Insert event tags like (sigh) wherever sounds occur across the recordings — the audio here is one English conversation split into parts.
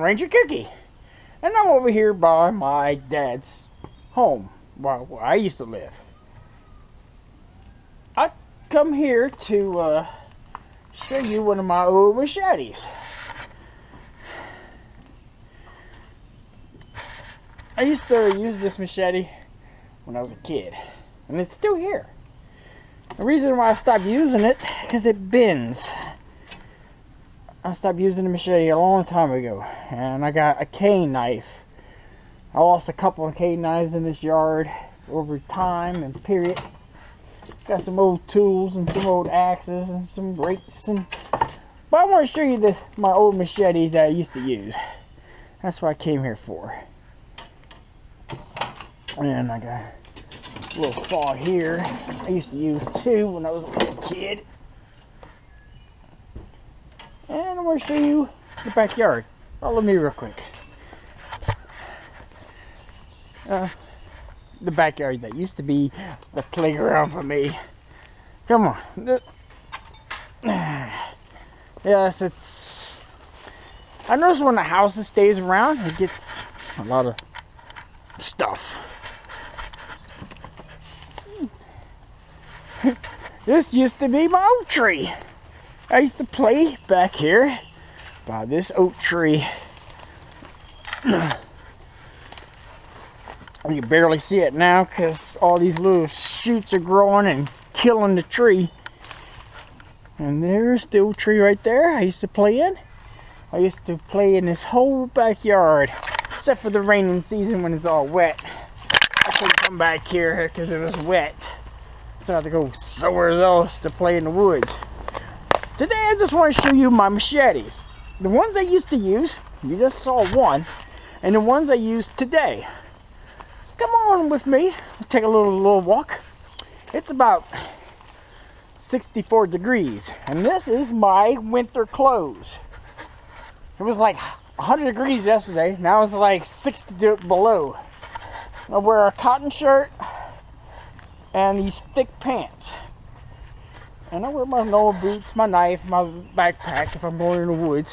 Ranger Kooky, and I'm over here by my dad's home, where, where I used to live. I come here to uh, show you one of my old machetes. I used to use this machete when I was a kid, and it's still here. The reason why I stopped using it, because it bends. I stopped using the machete a long time ago, and I got a cane knife. I lost a couple of cane knives in this yard over time and period. Got some old tools and some old axes and some rakes and. But I want to show you the, my old machete that I used to use. That's what I came here for. And I got a little saw here. I used to use two when I was a little kid. And to show you the backyard. Follow me real quick. Uh, the backyard that used to be the playground for me. Come on. (sighs) Yes, it's. I notice when the house stays around, it gets a lot of stuff. (laughs) This used to be my oak tree. I used to play back here by this oak tree. You barely see it now because all these little shoots are growing and it's killing the tree. And there's the oak tree right there I used to play in. I used to play in this whole backyard, except for the raining season when it's all wet. I couldn't come back here because it was wet. So I had to go somewhere else to play in the woods. Today I just want to show you my machetes. The ones I used to use, you just saw one, and the ones I use today. So come on with me, we'll take a little little walk. It's about 64 degrees, and this is my winter clothes. It was like 100 degrees yesterday, now it's like 60 de- below. I wear a cotton shirt and these thick pants. And I wear my normal boots, my knife, my backpack if I'm going in the woods.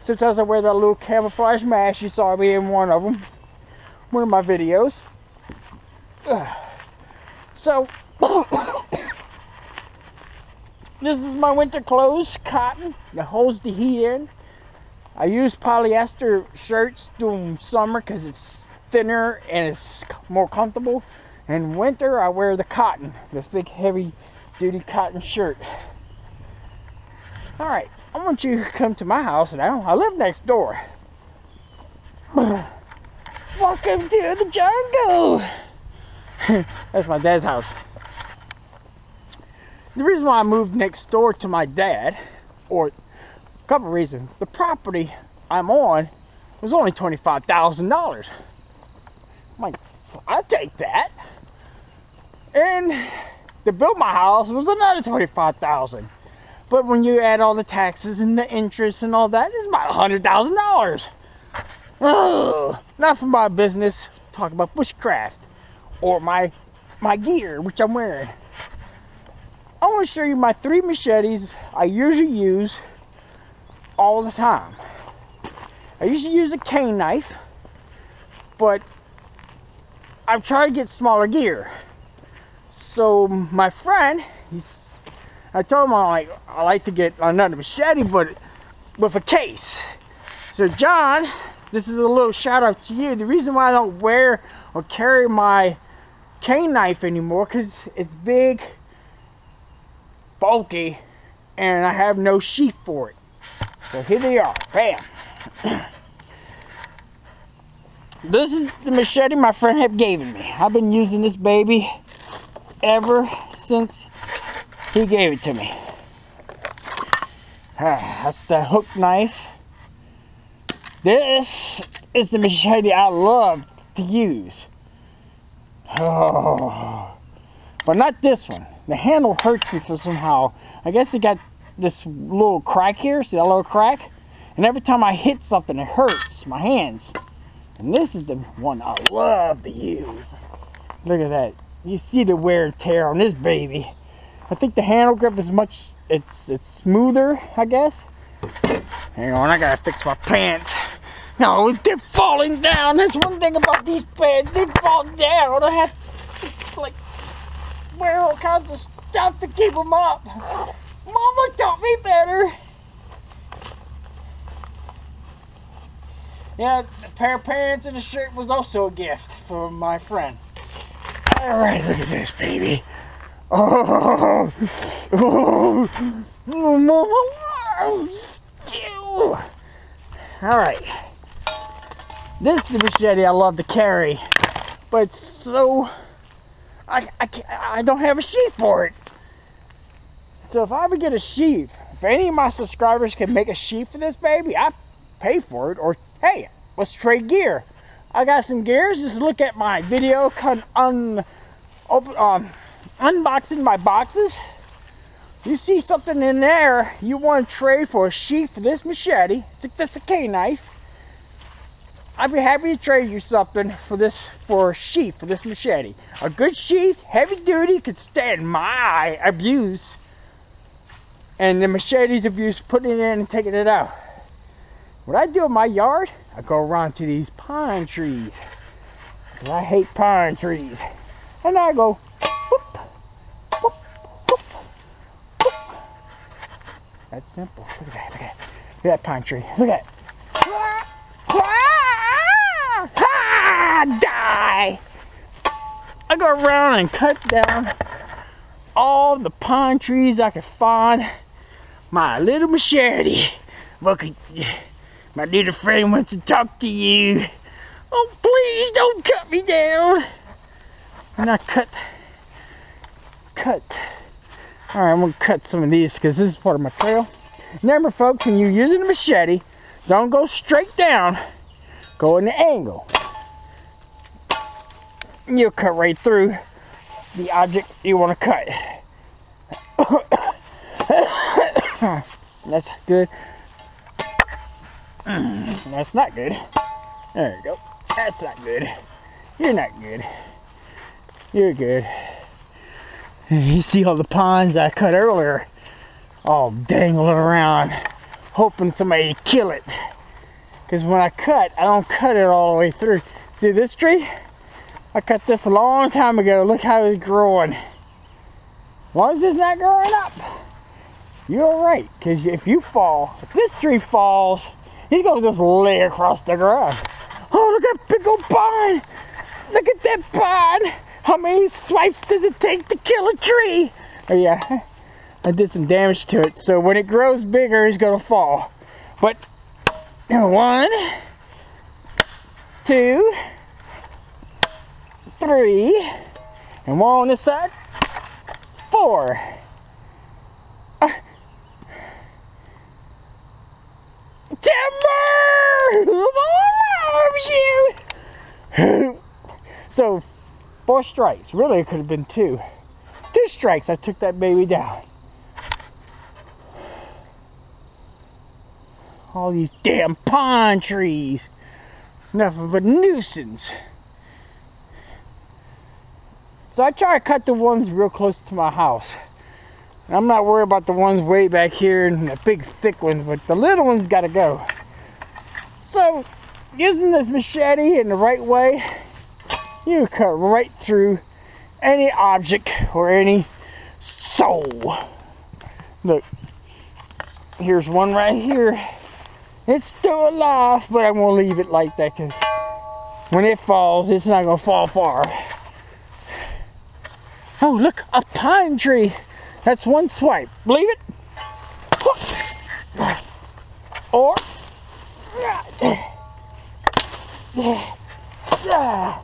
Sometimes I wear that little camouflage mask you saw me in one of them, one of my videos. Ugh. So, (coughs) this is my winter clothes, cotton, that holds the heat in. I use polyester shirts during summer because it's thinner and it's more comfortable. In winter, I wear the cotton, the thick, heavy duty cotton shirt. All right, I want you to come to my house now. I live next door. (sighs) Welcome to the jungle. (laughs) That's my dad's house. The reason why I moved next door to my dad, or a couple reasons. The property I'm on was only twenty-five thousand dollars. I'm like, I'll take that. And to build my house was another twenty-five thousand. But when you add all the taxes and the interest and all that, it's about a hundred thousand dollars. Oh, not for my business. Talk about bushcraft or my my gear, which I'm wearing. I want to show you my three machetes I usually use all the time. I usually use a cane knife, but I've tried to get smaller gear. So my friend, he's, I told him I like I like to get another machete, but with a case. So John, this is a little shout out to you. The reason why I don't wear or carry my cane knife anymore, cause it's big, bulky, and I have no sheath for it. So here they are. Bam. this is the machete my friend had given me. I've been using this baby ever since he gave it to me. (sighs) That's the hook knife. This is the machete I love to use. Oh, (sighs) but not this one. The handle hurts me for somehow. I guess it got this little crack here. See that little crack? And every time I hit something, it hurts my hands. And this is the one I love to use. Look at that. You see the wear and tear on this baby. I think the handle grip is much, it's it's smoother, I guess. Hang on, I gotta fix my pants. No, they're falling down. That's one thing about these pants. They fall down. I have to, like, wear all kinds of stuff to keep them up. Mama taught me better. Yeah, a pair of pants and a shirt was also a gift from my friend. All right, look at this, baby. Oh, oh, oh mama. Oh, All right. This is the machete I love to carry, but so I, I, I don't have a sheath for it. So if I ever get a sheath, if any of my subscribers can make a sheath for this baby, I pay for it. Or hey, let's trade gear. I got some gears. Just look at my video un, open, um, unboxing my boxes. You see something in there you want to trade for a sheath for this machete. It's a, this a K knife. I'd be happy to trade you something for this for a sheath for this machete. A good sheath, heavy duty, could stand my abuse. And the machete's abuse, putting it in and taking it out. What I do in my yard, I go around to these pine trees. 'Cause I hate pine trees. And I go whoop, whoop, whoop, whoop. That's simple. Look at that, look at that. Look at that pine tree. Look at that. Ah, die! I go around and cut down all the pine trees I could find. My little machete. Look, my little friend wants to talk to you. Oh, please don't cut me down. And I cut, cut. All right, I'm gonna cut some of these because this is part of my trail. Remember, folks, when you're using a machete, don't go straight down. Go in the angle. You'll cut right through the object you want to cut. (coughs) (coughs) That's good. Hmm, that's not good. There you go. That's not good. You're not good. You're good. You see all the pines I cut earlier? All dangling around, hoping somebody kill it. Because when I cut, I don't cut it all the way through. See this tree? I cut this a long time ago. Look how it's growing. As long as not growing up, you're right. Because if you fall, if this tree falls, he's to just lay across the ground. Oh, look at that big old pine. Look at that pine. How many swipes does it take to kill a tree? Oh, yeah. I did some damage to it. So when it grows bigger, it's to fall. But one, two, three, and one on this side, four. Uh, Timber! You! (laughs) so, four strikes. Really, it could have been two. Two strikes, I took that baby down. All these damn pine trees. Nothing but nuisance. So I try to cut the ones real close to my house. I'm not worried about the ones way back here and the big thick ones, but the little ones gotta go. So using this machete in the right way, you cut right through any object or any soul. Look, here's one right here. It's still alive, but I'm gonna leave it like that because when it falls, it's not gonna fall far. Oh, look, a pine tree. That's one swipe. Believe it? Or Mama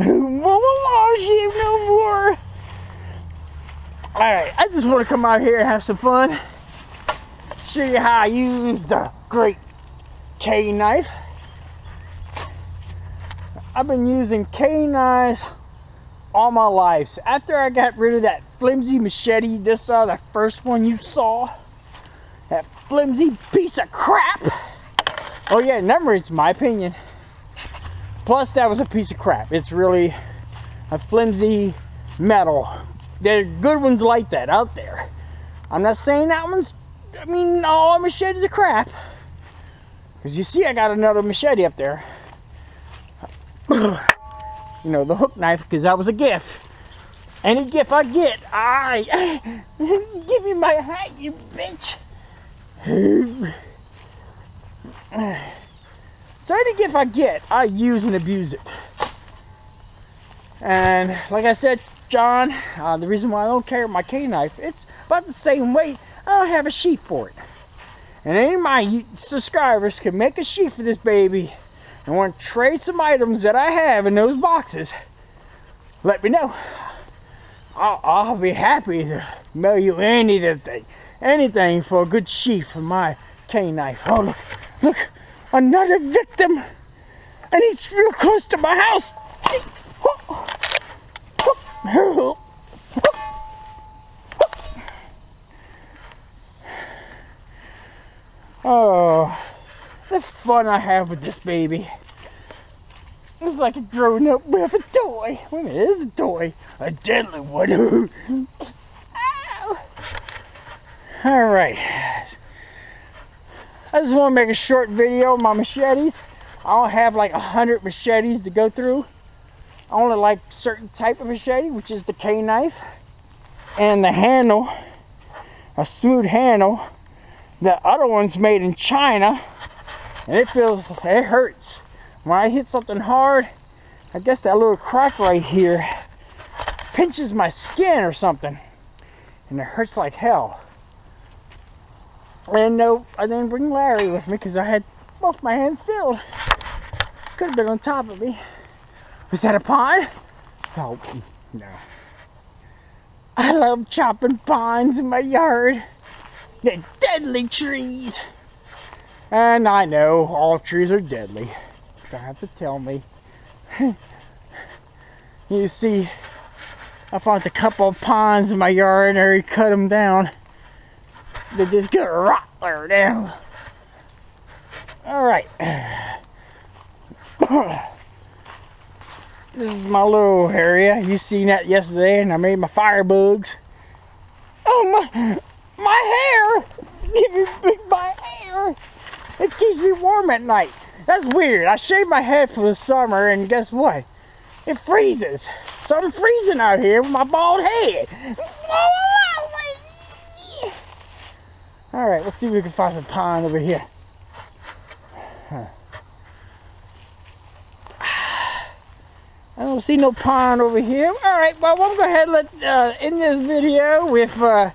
loves you no more. Alright, I just want to come out here and have some fun. Show you how I use the great K knife. I've been using K knives all my life. So after I got rid of that flimsy machete, this saw the first one you saw. That flimsy piece of crap. Oh yeah, remember it's my opinion. Plus that was a piece of crap. It's really a flimsy metal There are good ones like that out there. I'm not saying that one's, I mean, all machetes are crap. Because you see I got another machete up there. you know, the hook knife, because that was a gift. Any gift I get, I (laughs) give me my hat, you bitch. So any gift I get, I use and abuse it. And like I said, John, uh, the reason why I don't carry my K knife, it's about the same weight. I don't have a sheath for it. And any of my subscribers can make a sheath for this baby and want to trade some items that I have in those boxes, let me know. I'll, I'll be happy to mail you anything, anything for a good sheath for my K knife. Oh, look, look, another victim. And he's real close to my house. Oh, the fun I have with this baby. It's like a grown up with a toy. Wait a it is a toy. A deadly one. (laughs) Alright. I just want to make a short video on my machetes. I don't have like a hundred machetes to go through. I only like certain type of machete, which is the K knife. And the handle, a smooth handle. The other one's made in China. And it feels, it hurts. When I hit something hard, I guess that little crack right here pinches my skin or something. And it hurts like hell. And no, I didn't bring Larry with me because I had both my hands filled. Could have been on top of me. Was that a pine? Oh, no. I love chopping pines in my yard. They're deadly trees. And I know all trees are deadly. Don't have to tell me. (laughs) you see, I found a couple of pines in my yard and I already cut them down. They just get rot there now. Alright. This is my little area. You seen that yesterday and I made my firebugs. Oh my, my hair! Give me my hair! It keeps me warm at night. That's weird. I shaved my head for the summer and guess what? It freezes. So I'm freezing out here with my bald head. All right, let's see if we can find some pine over here. Huh. I don't see no pond over here. All right, well, to go ahead and let, uh, end this video with, uh,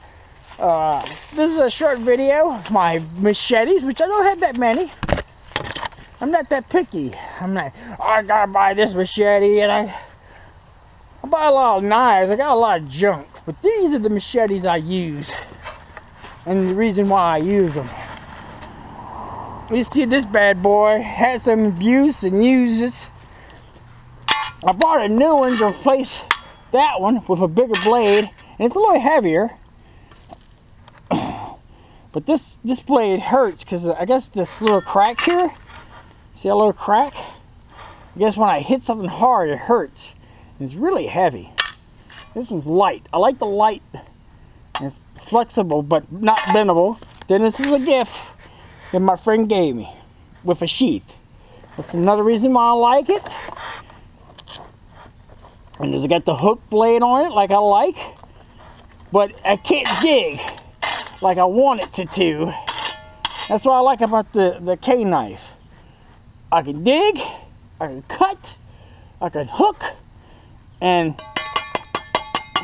uh, this is a short video of my machetes, which I don't have that many. I'm not that picky. I'm not, oh, I got to buy this machete, and I, I buy a lot of knives. I got a lot of junk, but these are the machetes I use, and the reason why I use them. You see this bad boy has some abuse and uses. I bought a new one to replace that one with a bigger blade and it's a little heavier. (coughs) But this this blade hurts because I guess this little crack here see a little crack? I guess when I hit something hard it hurts. It's really heavy. This one's light. I like the light. It's flexible but not bendable then this is a gift that my friend gave me with a sheath that's another reason why I like it and it's got the hook blade on it like I like. But I can't dig like I want it to do. That's what I like about the, the K knife. I can dig, I can cut, I can hook, and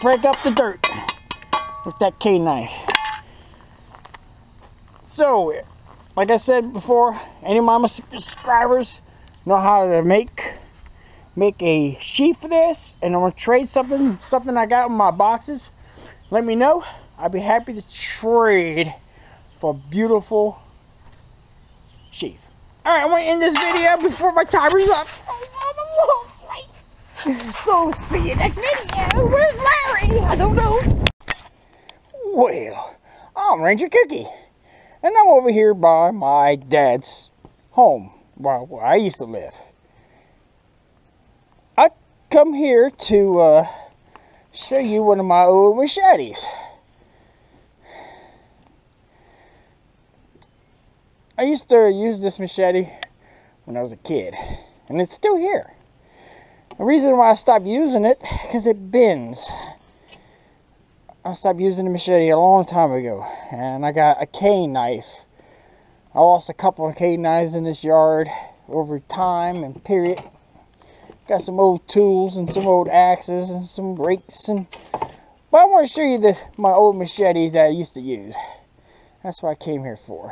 break up the dirt with that K knife. So, like I said before, any my subscribers know how to make make a sheet for this and I want to trade something something I got in my boxes. Let me know. I'd be happy to trade for a beautiful sheath alright I want to end this video before my timer's up. (laughs) So see you next video. Where's Larry? I don't know well I'm Ranger Kooky and I'm over here by my dad's home where I used to live I come here to uh, show you one of my old machetes. I used to use this machete when I was a kid, and it's still here. The reason why I stopped using it, because it bends. I stopped using the machete a long time ago, and I got a cane knife. I lost a couple of cane knives in this yard over time and period. Got some old tools and some old axes and some rakes and but I want to show you the my old machete that I used to use. That's what I came here for.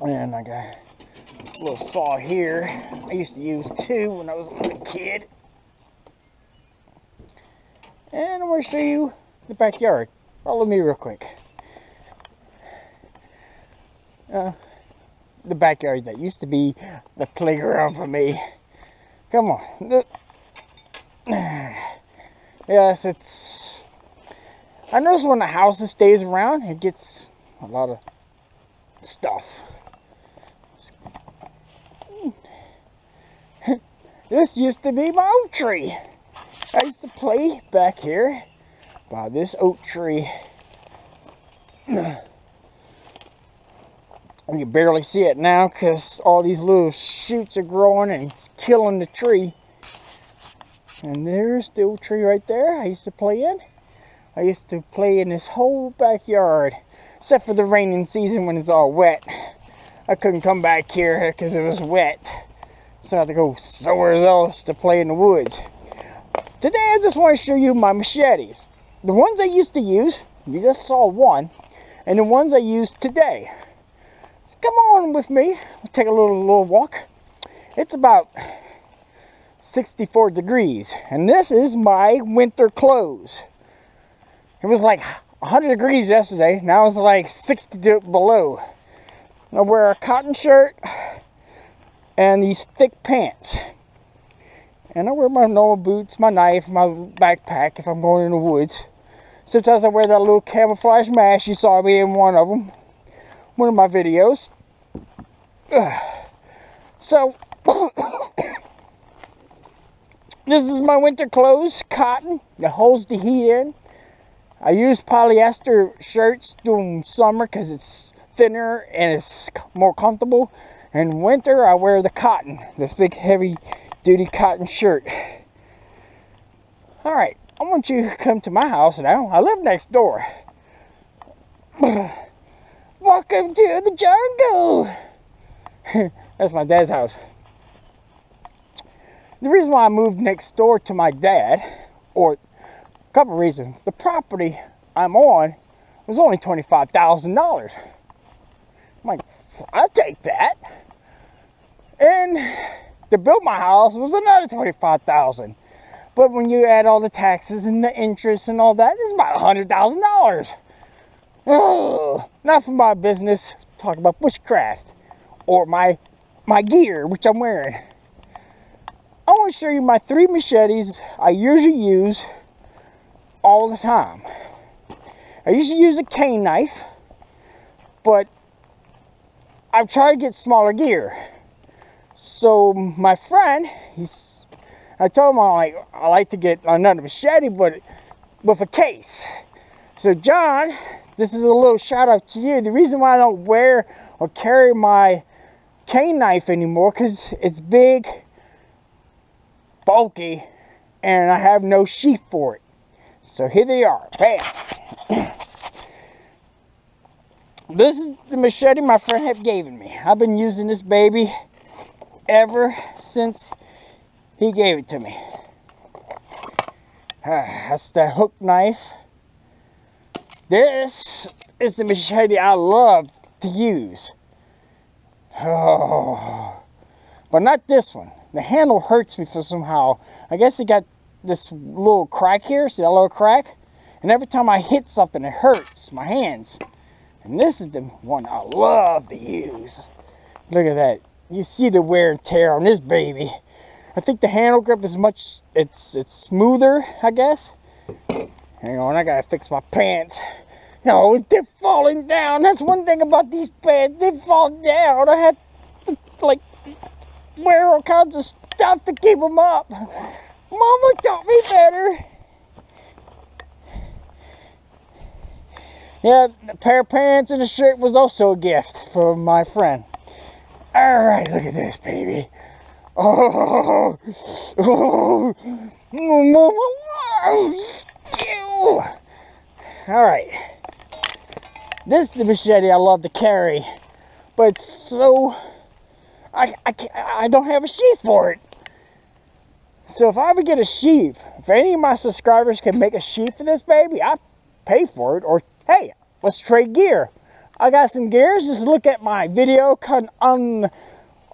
And I got a little saw here. I used to use two when I was a kid. And I'm going to show you the backyard. Follow me real quick. Uh, the backyard that used to be the playground for me. Come on. (sighs) Yes, it's... I notice when the house stays around, it gets a lot of stuff. (laughs) this used to be my oak tree. I used to play back here by this oak tree. You barely see it now because all these little shoots are growing and it's killing the tree. And there's the old tree right there I used to play in. I used to play in this whole backyard, except for the raining season when it's all wet. I couldn't come back here because it was wet. So I had to go somewhere else to play in the woods. Today I just want to show you my machetes. The ones I used to use, you just saw one, and the ones I use today come on with me. We'll take a little, little walk. It's about 64 degrees. And this is my winter clothes. It was like 100 degrees yesterday. Now it's like 60 below. I wear a cotton shirt and these thick pants. And I wear my normal boots, my knife, my backpack if I'm going in the woods. Sometimes I wear that little camouflage mask. You saw me in one of them one of my videos. (sighs) So, (coughs) this is my winter clothes, cotton, that holds the heat in. I use polyester shirts during summer because it's thinner and it's more comfortable. In winter, I wear the cotton, this big heavy duty cotton shirt. All right, I want you to come to my house now. I live next door. (sighs) Welcome to the jungle. (laughs) That's my dad's house. The reason why I moved next door to my dad, or a couple reasons. The property I'm on was only $25,000. I'm like, I'll take that. And to build my house was another 25000 But when you add all the taxes and the interest and all that, it's about $100,000. Oh, not for my business. Talk about bushcraft or my my gear, which I'm wearing. I want to show you my three machetes I usually use all the time. I usually use a cane knife, but I've tried to get smaller gear. So my friend, he's, I told him I like I like to get another machete, but with a case. So John this is a little shout out to you. The reason why I don't wear or carry my cane knife anymore because it's big, bulky, and I have no sheath for it. So here they are. Bam. (clears throat) this is the machete my friend have given me. I've been using this baby ever since he gave it to me. (sighs) that's the hook knife. This is the machete I love to use. Oh, (sighs) but not this one. The handle hurts me for somehow. I guess it got this little crack here. See that little crack? And every time I hit something, it hurts my hands. And this is the one I love to use. Look at that. You see the wear and tear on this baby. I think the handle grip is much, it's, it's smoother, I guess. Hang on, I gotta fix my pants. No, they're falling down. That's one thing about these pants. They fall down. I had to, like, wear all kinds of stuff to keep them up. Mama taught me better. Yeah, the pair of pants and a shirt was also a gift from my friend. All right, look at this, baby. Oh, oh, oh, All right. This is the machete I love to carry, but it's so I I I don't have a sheath for it. So if I ever get a sheath, if any of my subscribers can make a sheath for this baby, I pay for it or hey, let's trade gear. I got some gears. Just look at my video un,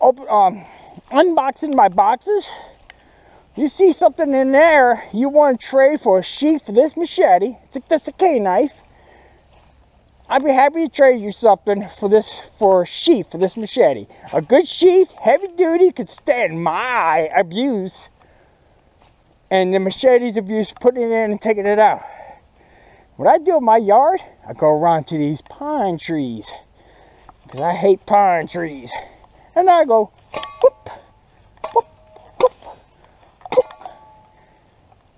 open, um, unboxing my boxes. You see something in there you want to trade for a sheath for this machete. It's a, a K knife. I'd be happy to trade you something for this for a sheath for this machete. A good sheath, heavy duty, could stand my abuse. And the machete's abuse, putting it in and taking it out. What I do in my yard, I go around to these pine trees. Because I hate pine trees. And I go, whoop, whoop, whoop, whoop.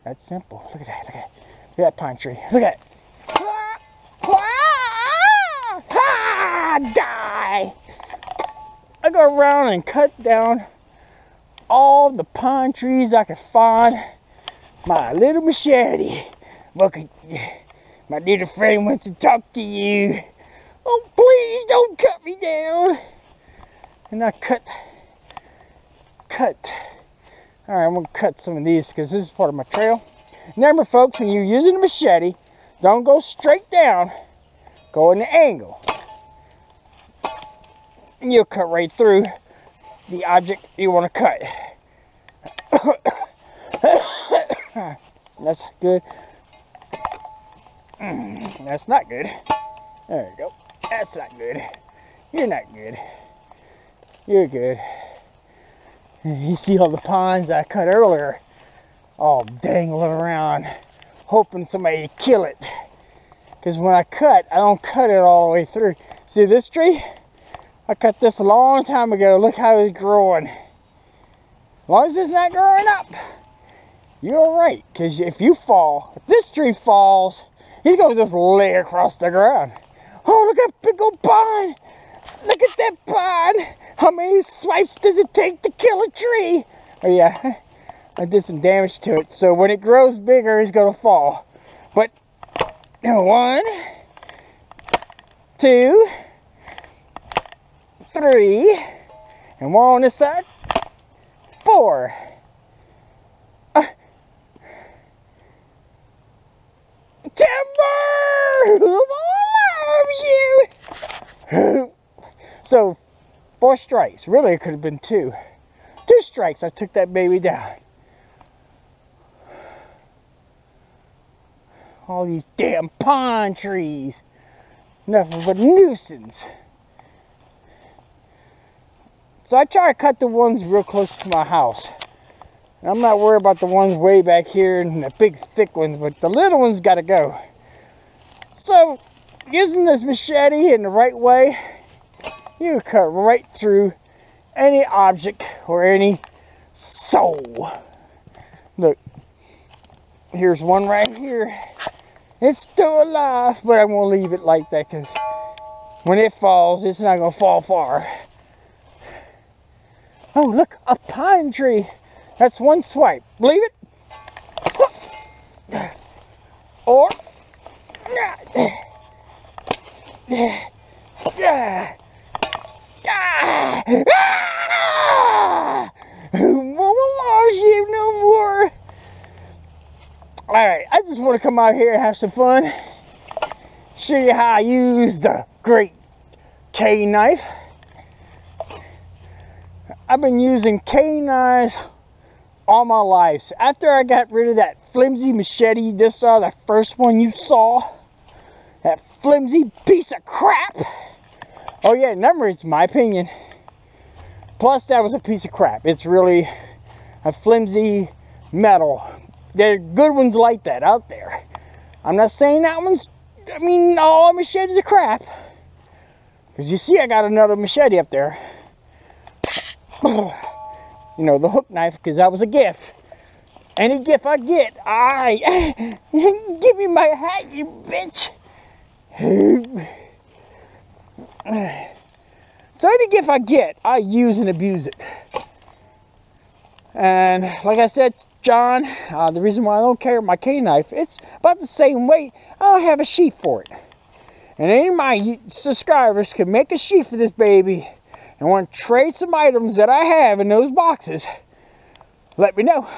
That's simple. Look at that, look at that. Look at that pine tree. Look at that. Ah, die. I go around and cut down all the pine trees I could find. My little machete. Look at my little friend wants to talk to you. Oh, please don't cut me down. And I cut, cut. All right, I'm gonna cut some of these because this is part of my trail. Remember, folks, when you're using a machete, don't go straight down. Go in the angle. And you'll cut right through the object you want to cut. That's good. Mm, that's not good. There you go. That's not good. You're not good. You're good. You see all the pines I cut earlier all dangling around, hoping somebody kill it. Because when I cut, I don't cut it all the way through. See this tree? I cut this a long time ago. Look how it's growing. As long as it's not growing up, you're right. Because if you fall, if this tree falls, He's to just lay across the ground. Oh, look at that big old pine. Look at that pine. How many swipes does it take to kill a tree? Oh, yeah. (laughs) I did some damage to it. So when it grows bigger, it's to fall. But one, two, three, and one on this side, four. Timber! Who loves you? (gasps) so, four strikes. Really, it could have been two. Two strikes, I took that baby down. All these damn pine trees. Nothing but nuisance. So I try to cut the ones real close to my house. I'm not worried about the ones way back here and the big thick ones, but the little ones got to go. So, using this machete in the right way, you cut right through any object or any soul. Look, here's one right here. It's still alive, but I'm going to leave it like that because when it falls, it's not going to fall far. Oh, look, a pine tree. That's one swipe. Believe it? Or you no more. Alright, I just want to come out here and have some fun. Show you how I use the great K knife. I've been using K knives all my life. So after I got rid of that flimsy machete, this uh, the first one you saw, that flimsy piece of crap. Oh yeah, number it's my opinion. Plus, that was a piece of crap. It's really a flimsy metal. There are good ones like that out there. I'm not saying that one's, I mean, all machetes are crap. Because you see I got another machete up there. (sniffs) you know, the hook knife because that was a gift any gift I get, I (laughs) give me my hat, you bitch. So any gift I get, I use and abuse it. And like I said, John, uh, the reason why I don't carry my K knife, it's about the same weight. I don't have a sheath for it. And any of my subscribers can make a sheath for this baby and want to trade some items that I have in those boxes, let me know.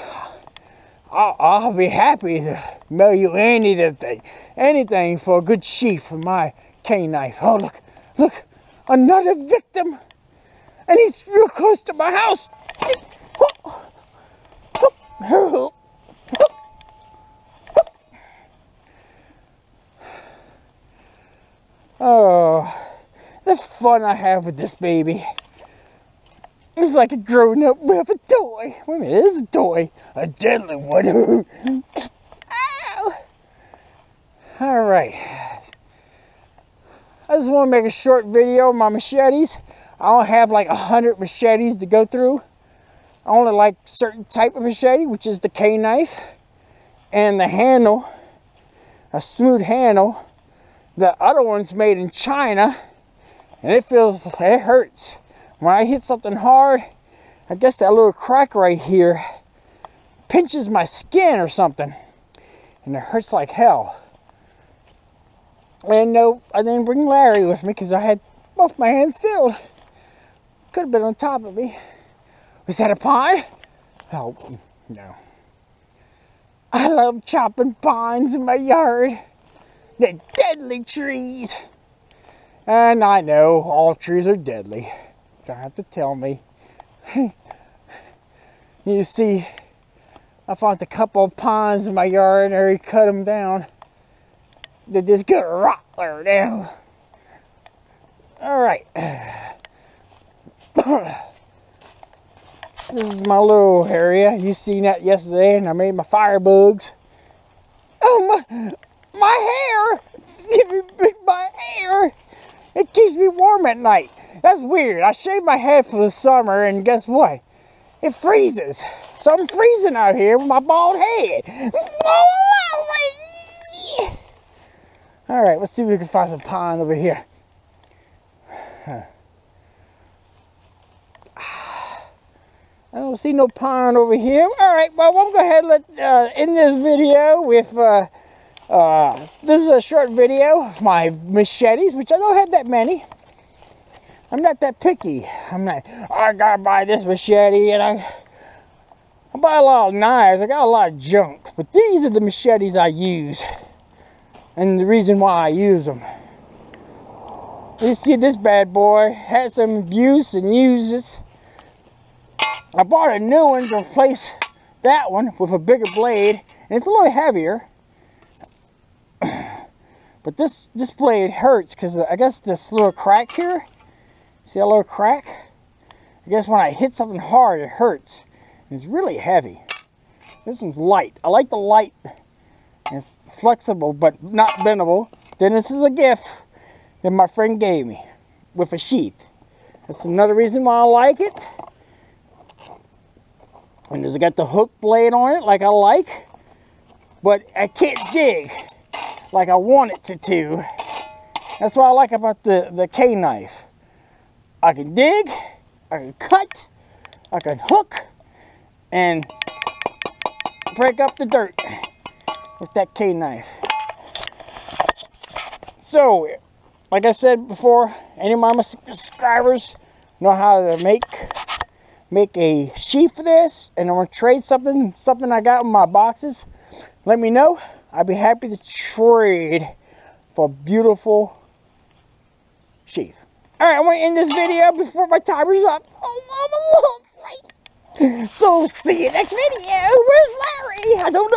I'll, I'll be happy to mail you anything, anything for a good sheath for my K knife. Oh, look, look, another victim. And he's real close to my house. Oh, the fun I have with this baby. It's like a grown up with a toy. Wait a minute, it is a toy. A deadly one. (laughs) Ow! All right. I just want to make a short video of my machetes. I don't have like a hundred machetes to go through. I only like certain type of machete, which is the K-knife. And the handle, a smooth handle. The other one's made in China. And it feels, it hurts. When I hit something hard, I guess that little crack right here pinches my skin or something. And it hurts like hell. And no, I didn't bring Larry with me because I had both my hands filled. Could have been on top of me. Was that a pine? Oh, no. I love chopping pines in my yard. They're deadly trees. And I know all trees are deadly. Don't have to tell me. (laughs) you see, I found a couple of pines in my yard and I already cut them down. They just rot there now. All right. (clears throat) this is my little area. You seen that yesterday and I made my firebugs. Oh, my, my hair! (laughs) Give me my hair! It keeps me warm at night. That's weird. I shave my head for the summer and guess what? It freezes. So I'm freezing out here with my bald head. (laughs) All right, let's see if we can find some pond over here. (sighs) I don't see no pond over here. All right, well, I'm going to go ahead and uh, end this video with, uh, uh, this is a short video of my machetes, which I don't have that many. I'm not that picky. I'm not, I gotta buy this machete and I, I buy a lot of knives. I got a lot of junk, but these are the machetes I use and the reason why I use them. You see this bad boy has some abuse and uses. I bought a new one to replace that one with a bigger blade and it's a little heavier. But this, this blade hurts because I guess this little crack here, see that little crack? I guess when I hit something hard it hurts. It's really heavy. This one's light. I like the light it's flexible but not bendable. Then this is a gift that my friend gave me with a sheath. That's another reason why I like it. And it's got the hook blade on it like I like. But I can't dig like I want it to do. That's what I like about the, the K-knife. I can dig, I can cut, I can hook, and break up the dirt with that K-knife. So, like I said before, any of my subscribers know how to make make a sheath for this and I'm gonna trade something something I got in my boxes, let me know. I'd be happy to trade for a beautiful sheath. Alright, I want to end this video before my timer's up. Oh, right? So, see you next video. Where's Larry? I don't know.